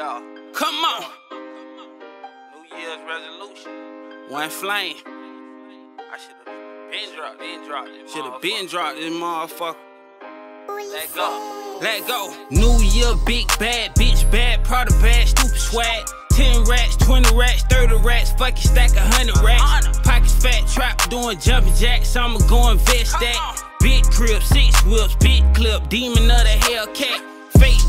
y'all. Come on. New Year's resolution. One Flaim. I should have been dropped, been dropped. Should have motherfucker. been dropped this motherfucker. Let go. Let go. New year, big bad, bitch bad, Prada bad, stupid swag. 10 racks, 20 racks, 30 racks, fucking stack a hundred racks. Pockets fat, trap, doing jumping jacks, I'ma go invest that. Big crib, six whips, big clip, demon of the Hellcat.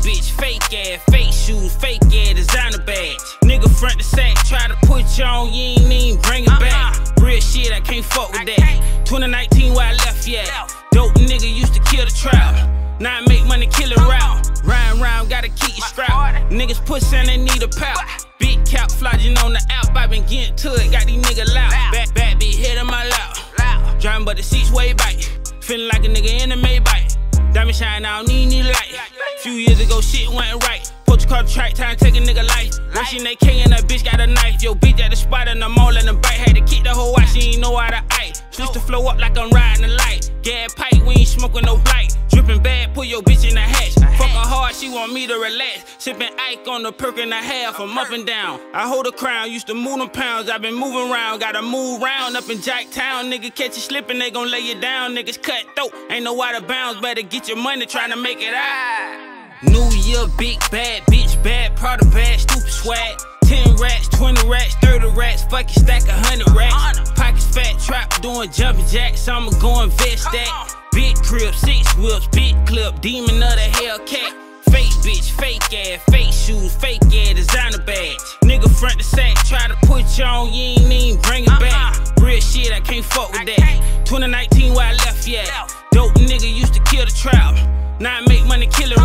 Bitch, fake ass, fake shoes, fake ass, designer badge. Nigga front the sack, try to put you on, you ain't even bring it back. Real shit, I can't fuck with that. 2019 where I left, yeah. Dope nigga used to kill the trap. Now I make money, kill it route. Rhyme round, gotta keep your strap. Niggas pussy and they need a pout. Big cap flogging on the app, I been getting to it, got these niggas loud. Back, back, be hit in my lap. Driving but the seats way back. Feeling like a nigga in the Maybach. Diamond shine, I don't need any light. Few years ago, shit went right. Car to track, time to take a nigga life. Rushing that K and that bitch got a knife. Yo, bitch at the spot and I'm all in the bite. Had to kick the whole watch, she ain't know how to ice. Switch the flow up like I'm riding a light. Gas pipe, we ain't smoking no light. Dripping bad, put your bitch in the hatch. She want me to relax. Sipping Ike on the perk and a half, I'm up and down. I hold a crown, used to move them pounds. i been moving around, gotta move round up in Jacktown. Nigga catch you slipping, they gon' lay you down. Niggas cut throat, ain't no out of bounds. Better get your money, tryna make it out. New year, big bad, bitch bad, Prada bad, stupid swag. 10 racks, 20 racks, 30 racks, fucking stack a hundred racks. Pockets fat, trap, doing jumping jacks, I'ma go invest that. Big crib, six whips, big clip, demon of the Hellcat. Bitch, fake ass, fake shoes, fake ass, designer badge. Nigga front the sack, try to put you on, you ain't even bring it back. Real shit, I can't fuck with that. 2019 where I left, yeah. Dope nigga used to kill the trap. Now I make money, kill it